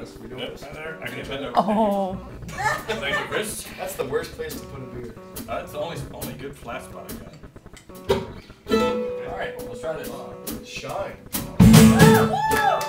this. We don't Yep, I can bend over. Oh. Thank you, Chris. That's the worst place to put a beer. Uh, That's the only only good flat spot I got. All right, well, let's try this. Uh, shine. Woo!